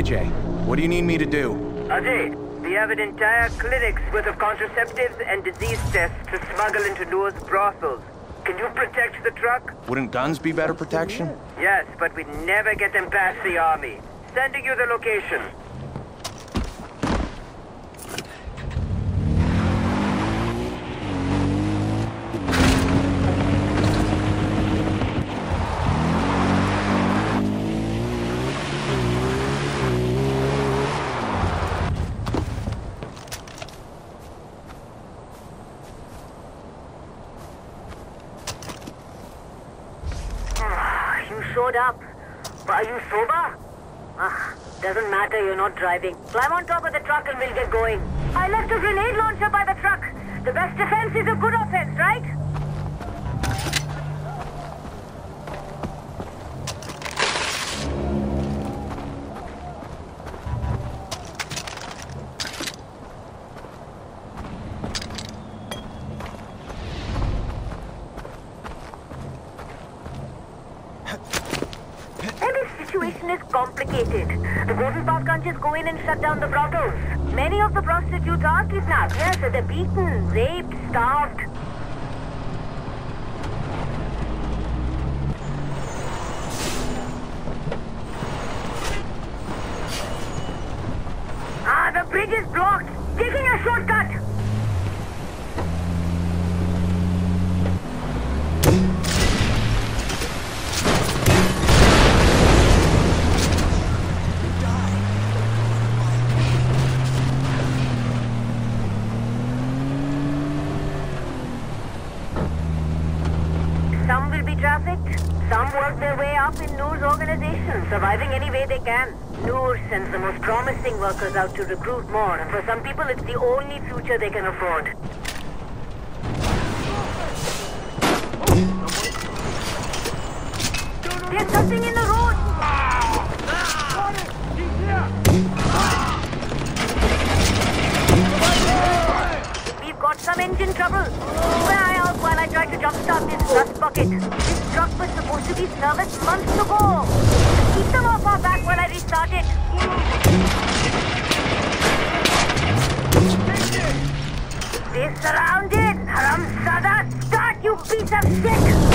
Ajay. What do you need me to do? Ajay, we have an entire clinic's worth of contraceptives and disease tests to smuggle into Noor's brothels. Can you protect the truck? Wouldn't guns be better protection? Yes, but we'd never get them past the army. Sending you the location. Driving. Climb on top of the truck and we'll get going. I left a grenade launcher by the truck. The best defense is a good shut down the brothels. Many of the prostitutes are kidnapped. Yes, they're beaten, raped, starved. Can. Noor sends the most promising workers out to recruit more, and for some people it's the only future they can afford. There's something in the road! We've got some engine trouble. Keep an eye out while I try to jumpstart this rust bucket. This truck was supposed to be serviced months ago. Our back while I restart it. They're surrounded! Haramzada! Start, you piece of shit!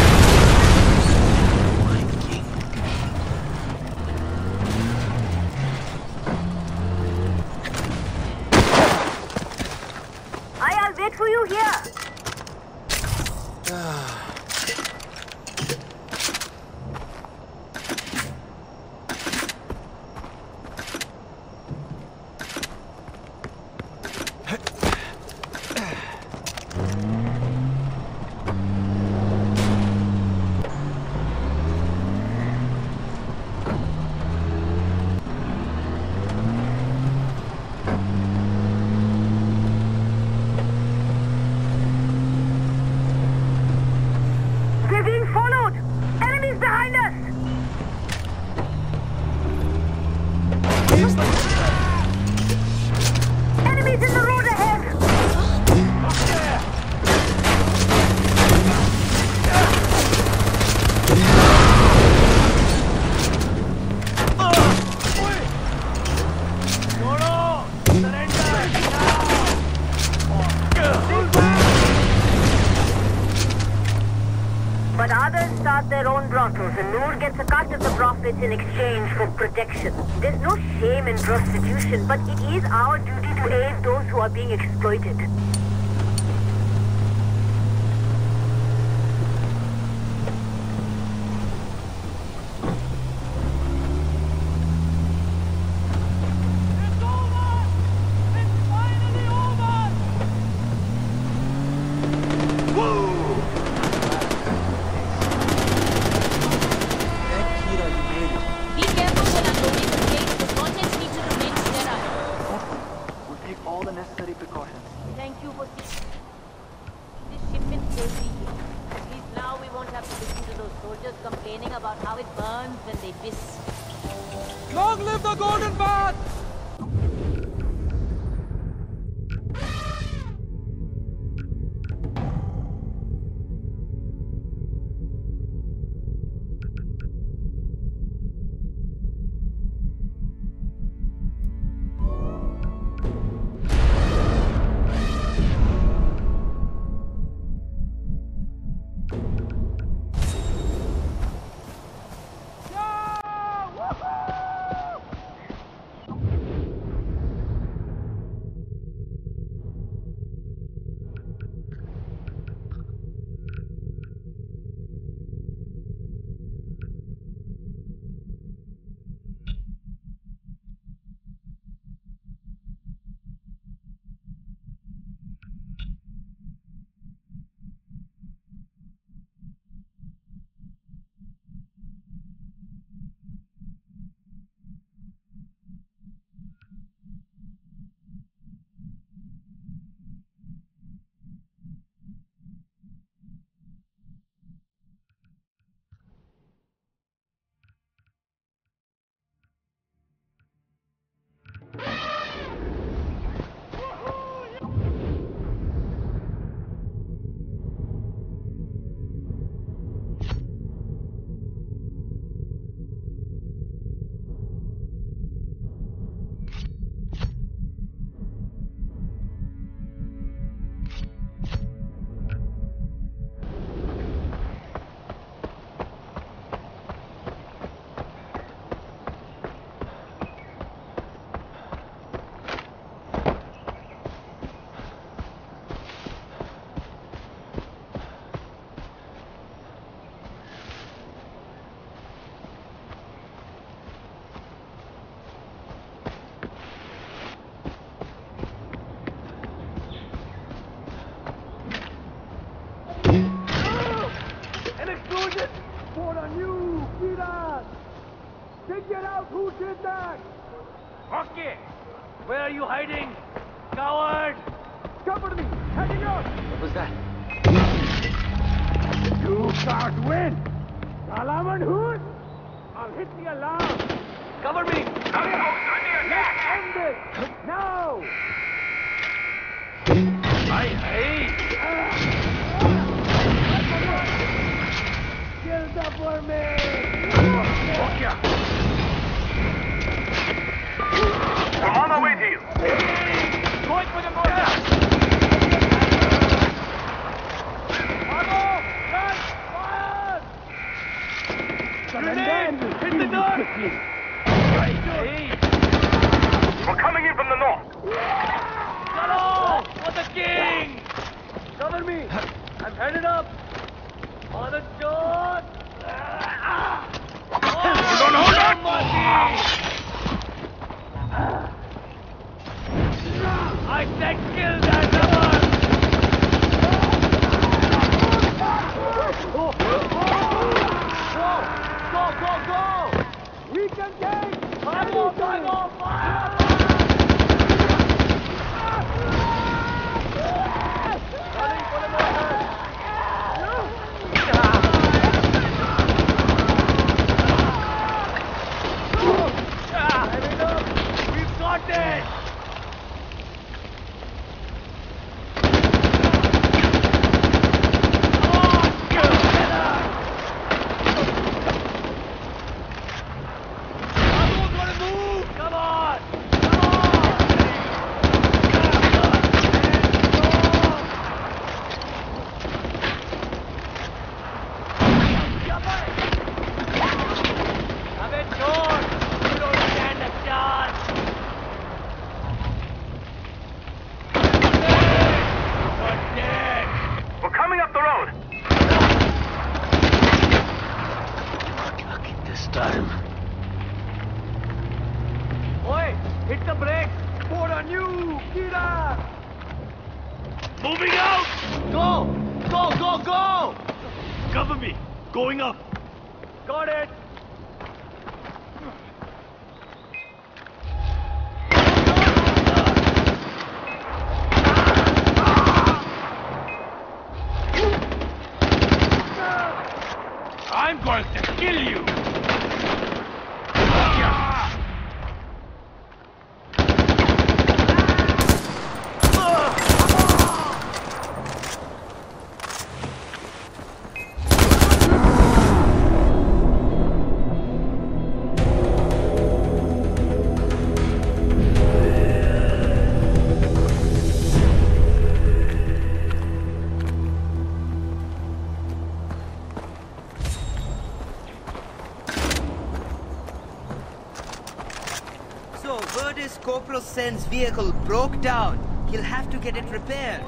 Sen's vehicle broke down. He'll have to get it repaired.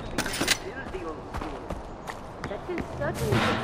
Certainly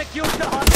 Execute the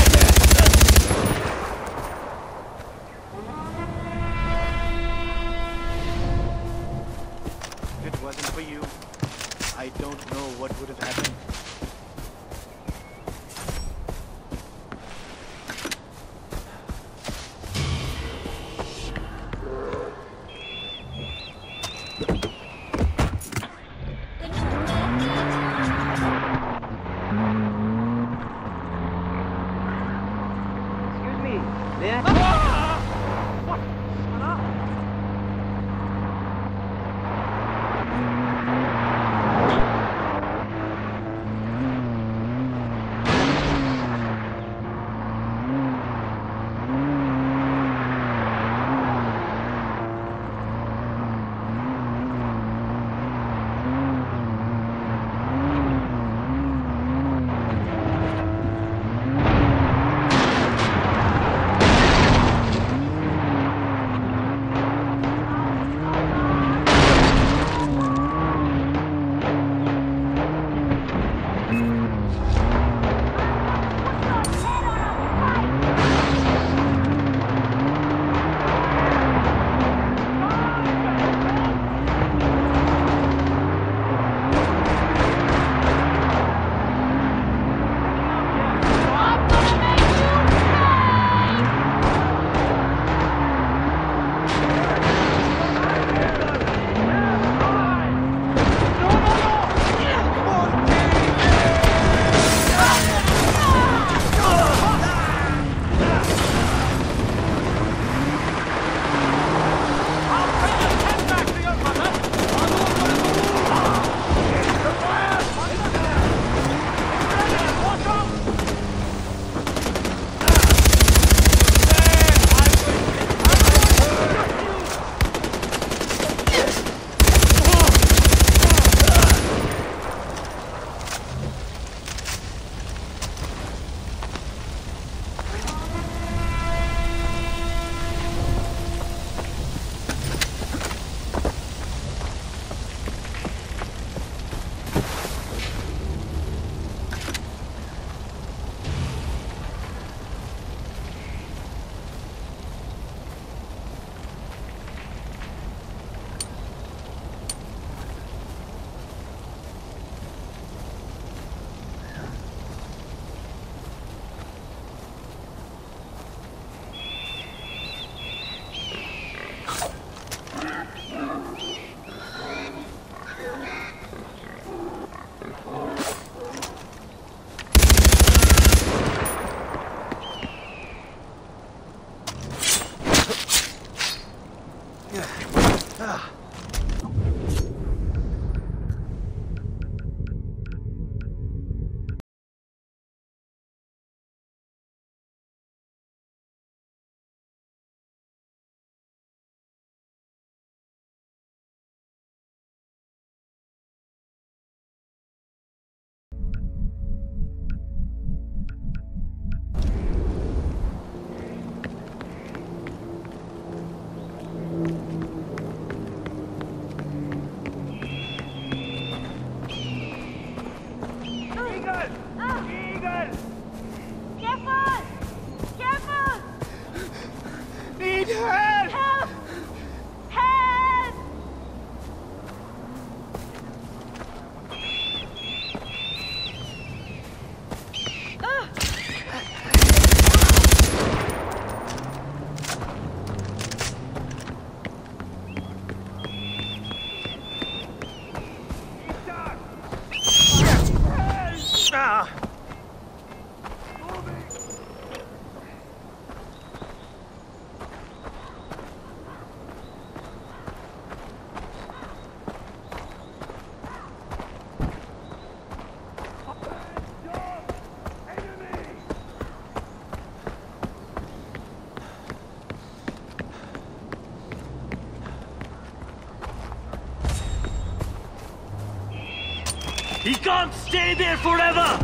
He can't stay there forever!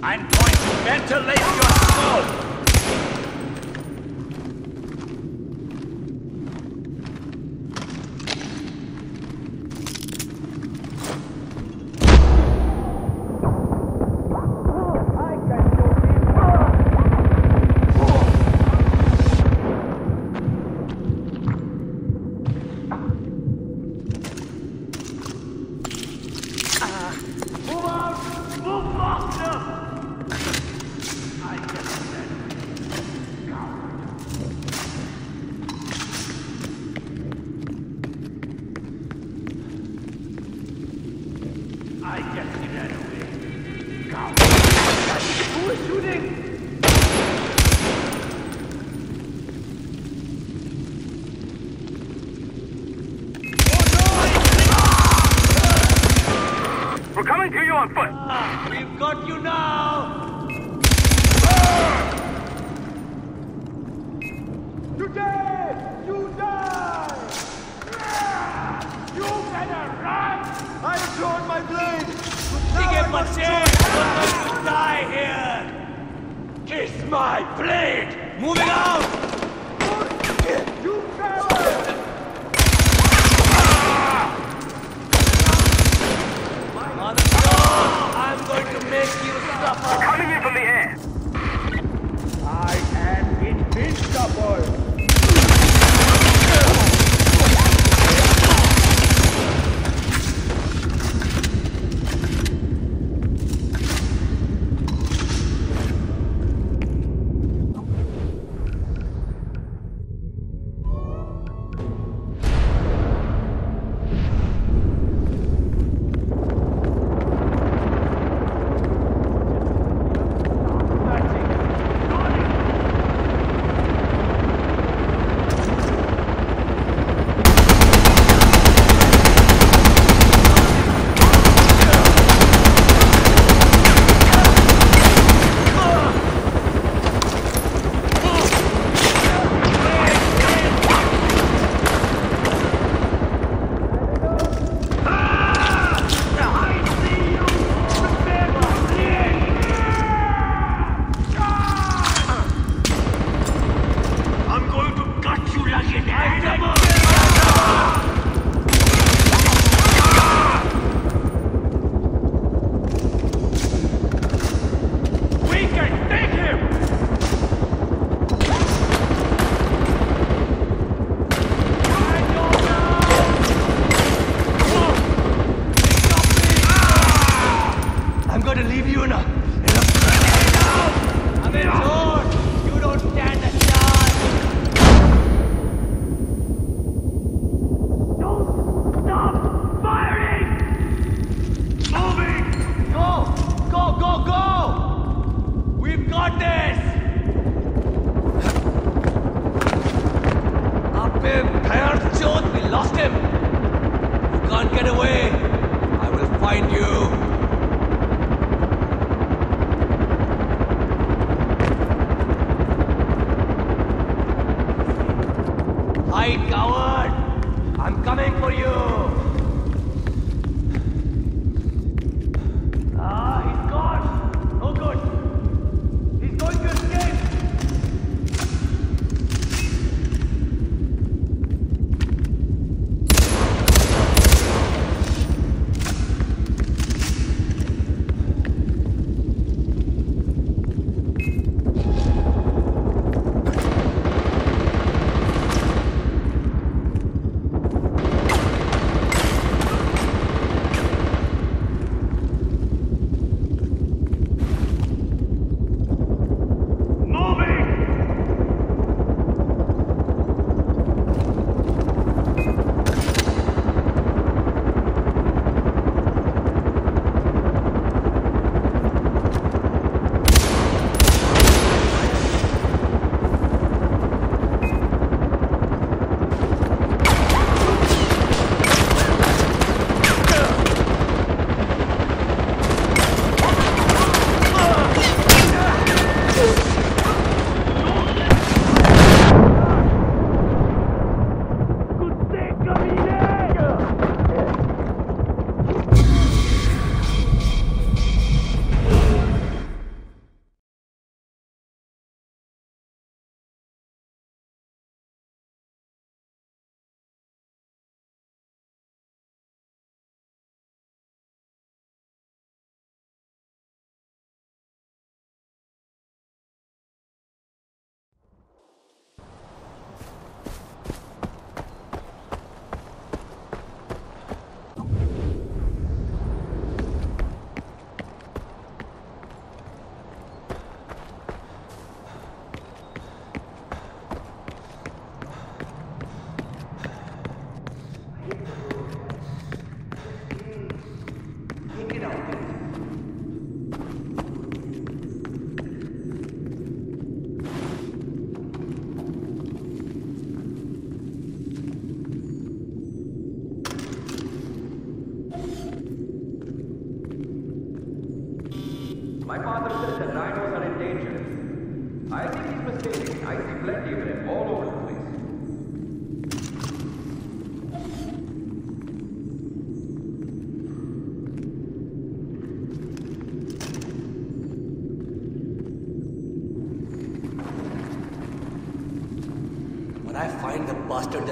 I'm going to ventilate your skull!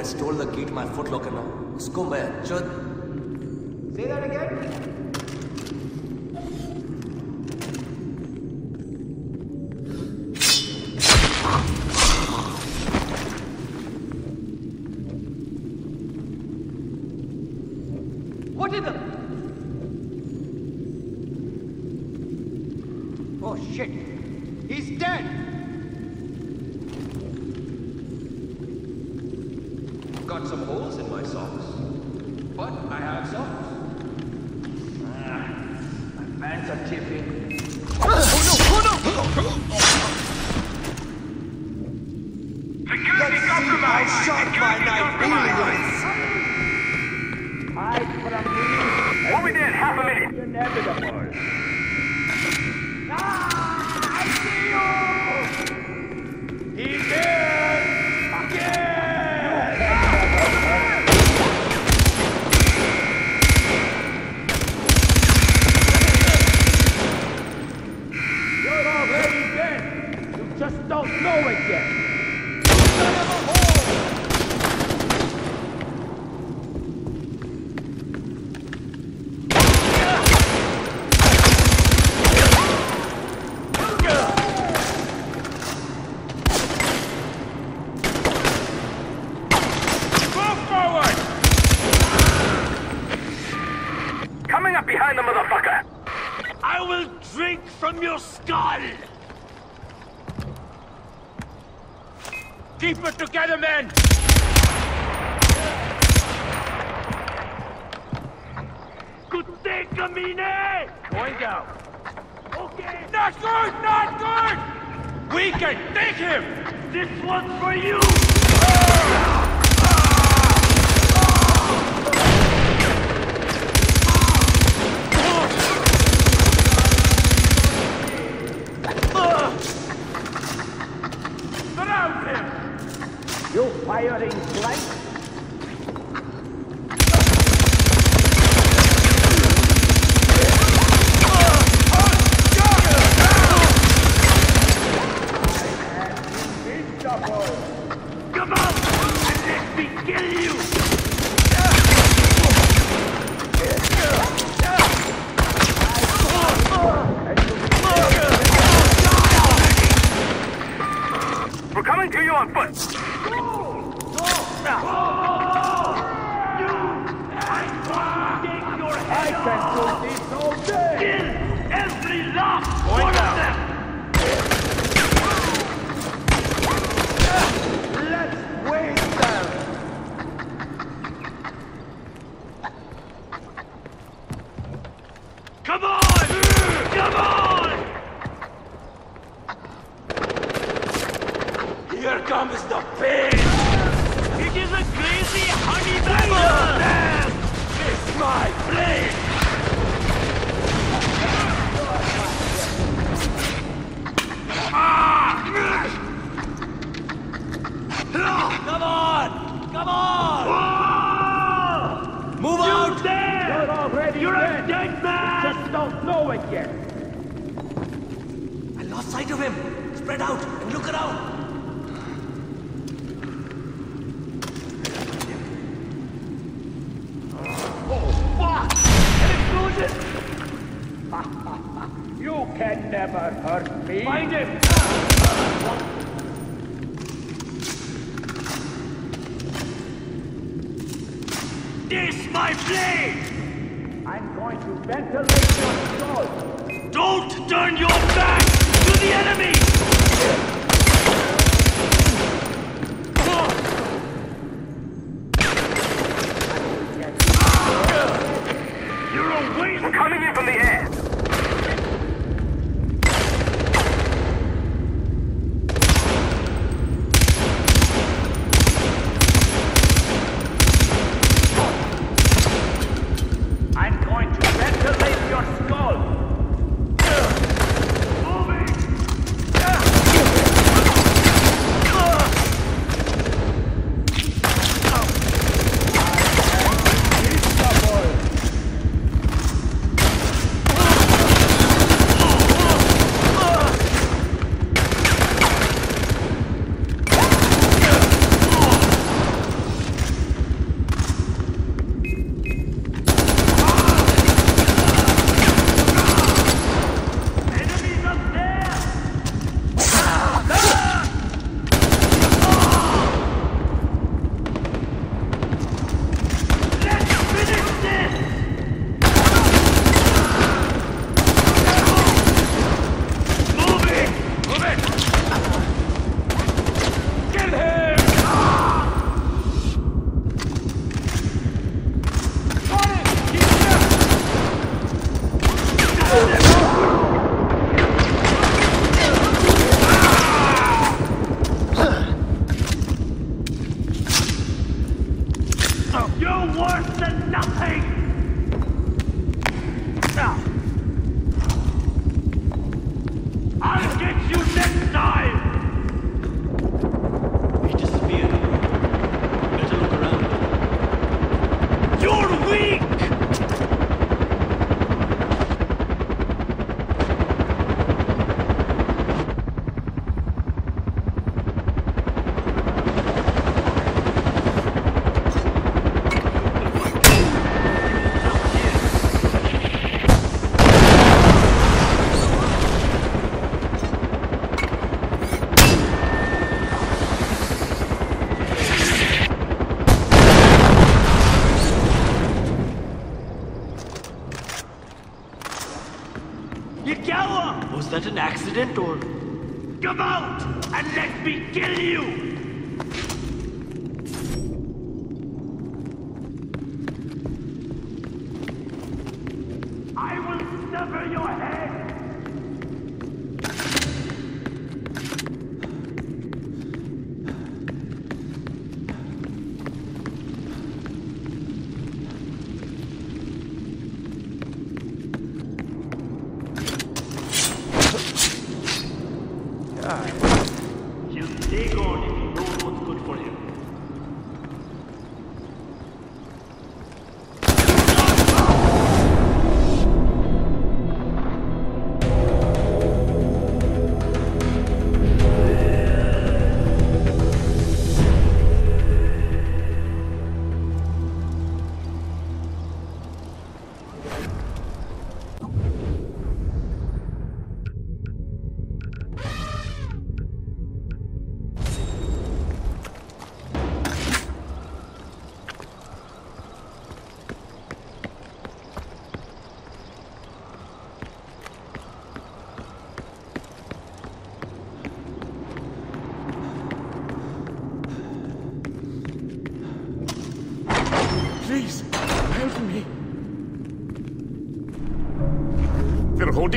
that stole the key to my footlocker now. उसको मैं जो just don't know it yet.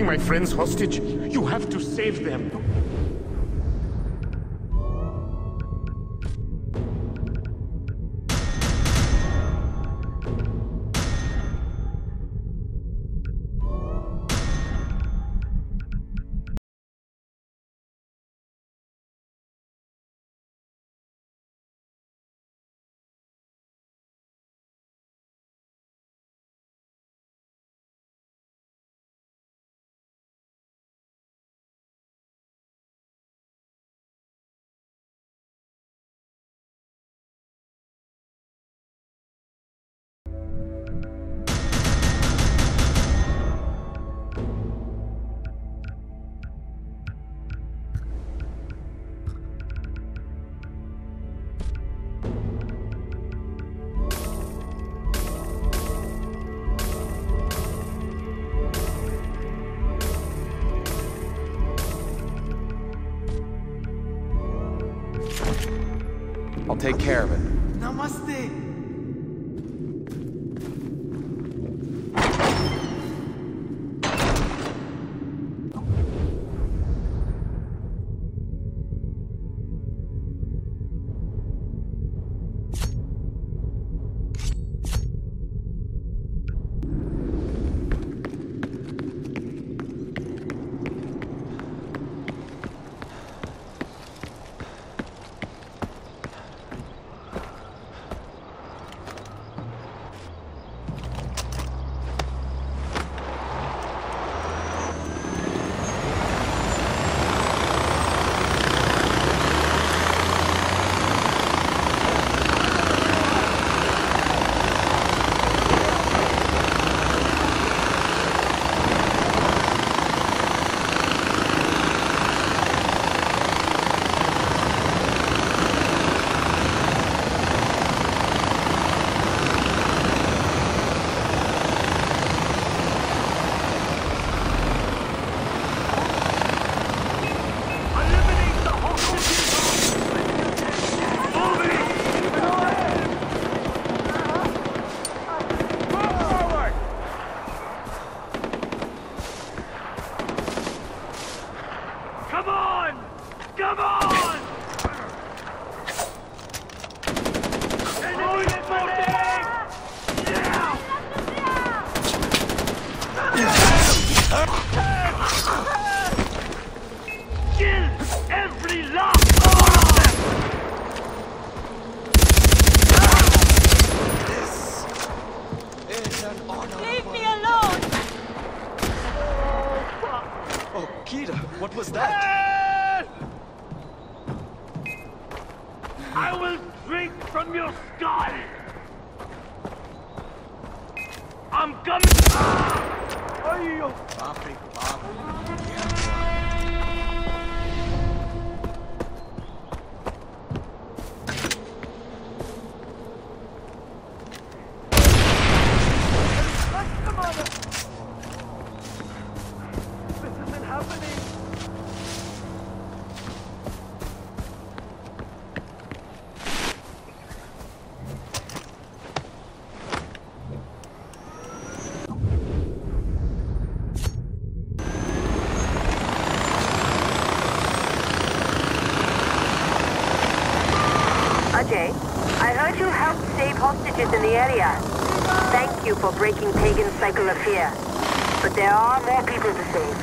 my friends hostage. You have to save them. take care of it. Namaste. Thank you for breaking Pagan's cycle of fear. But there are more people to save.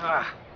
啊。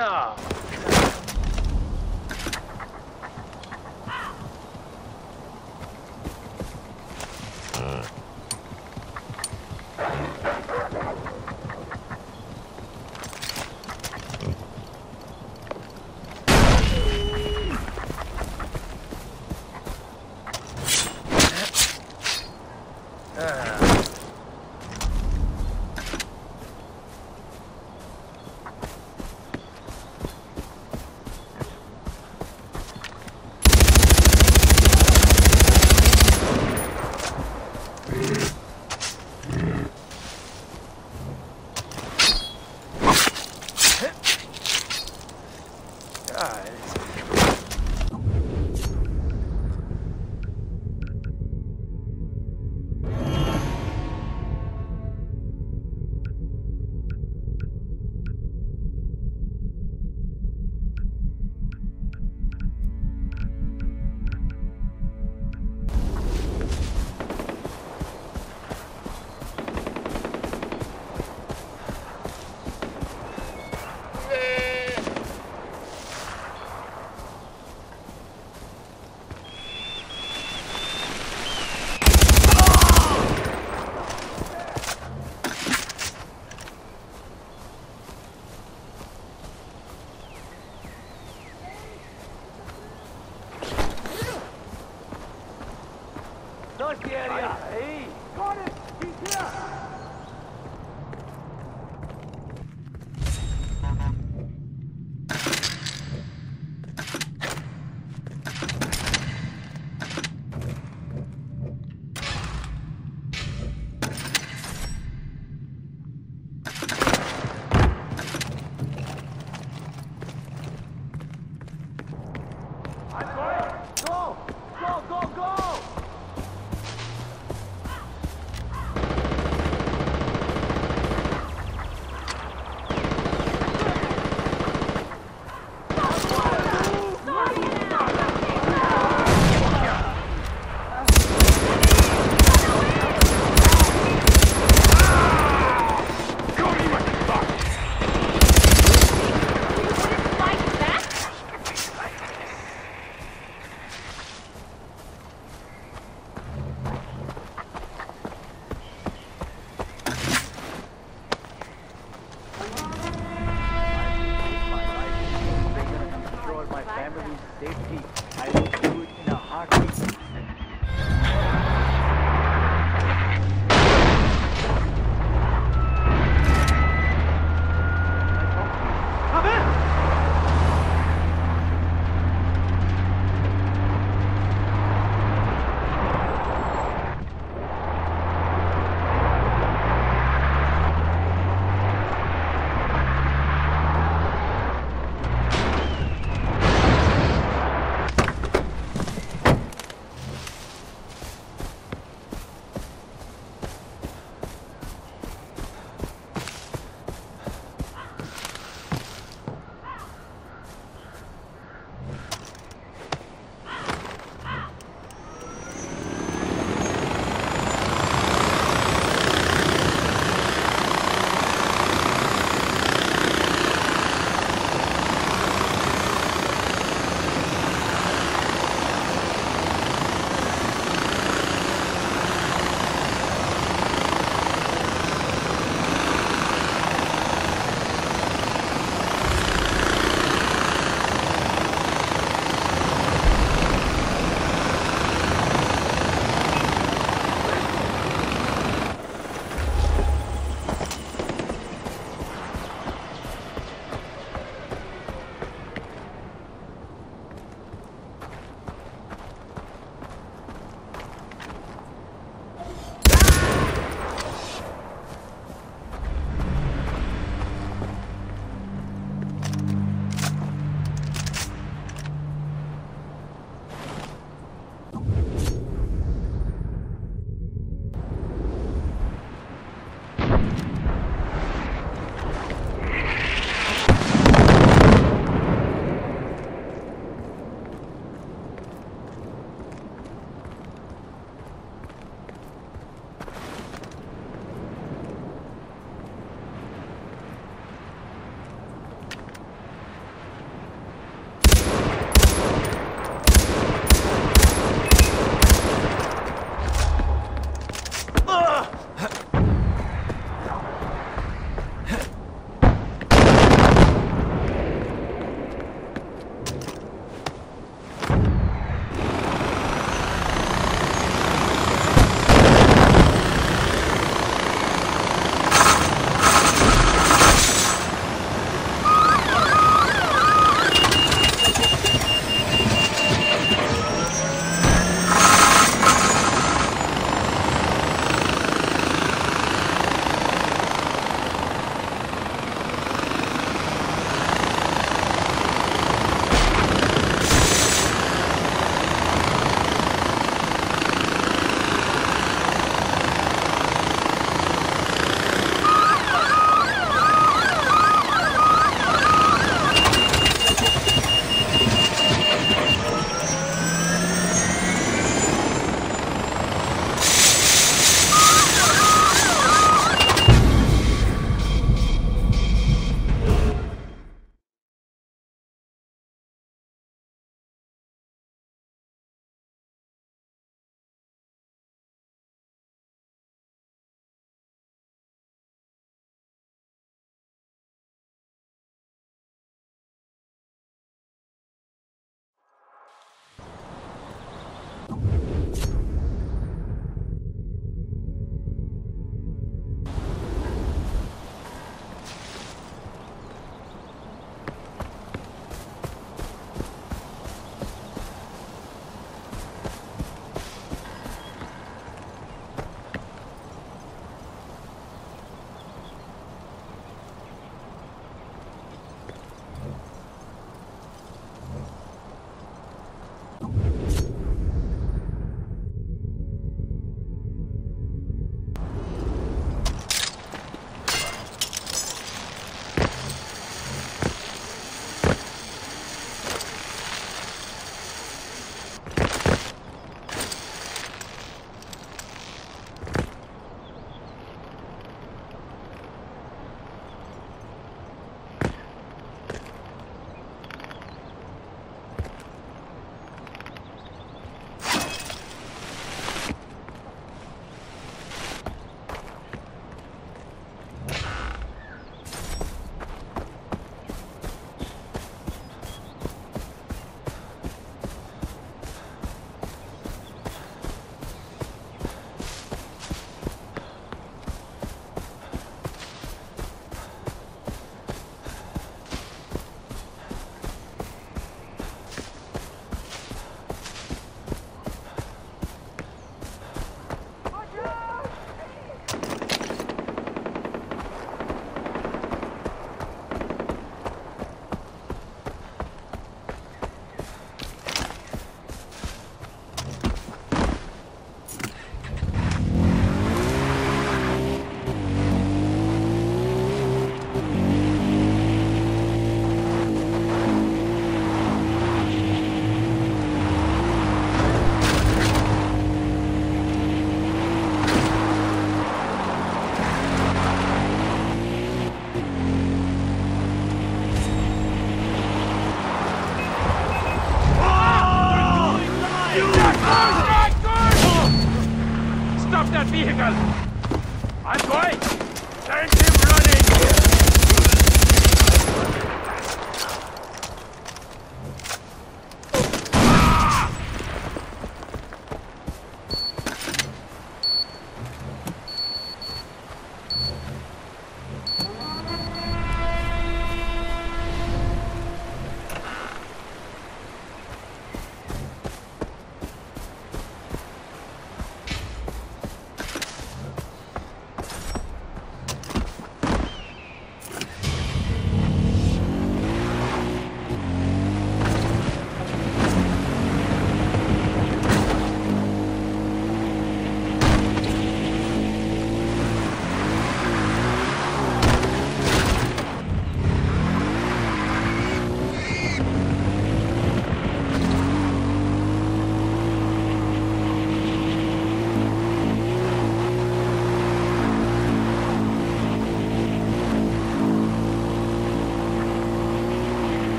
Oh.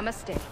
Namaste.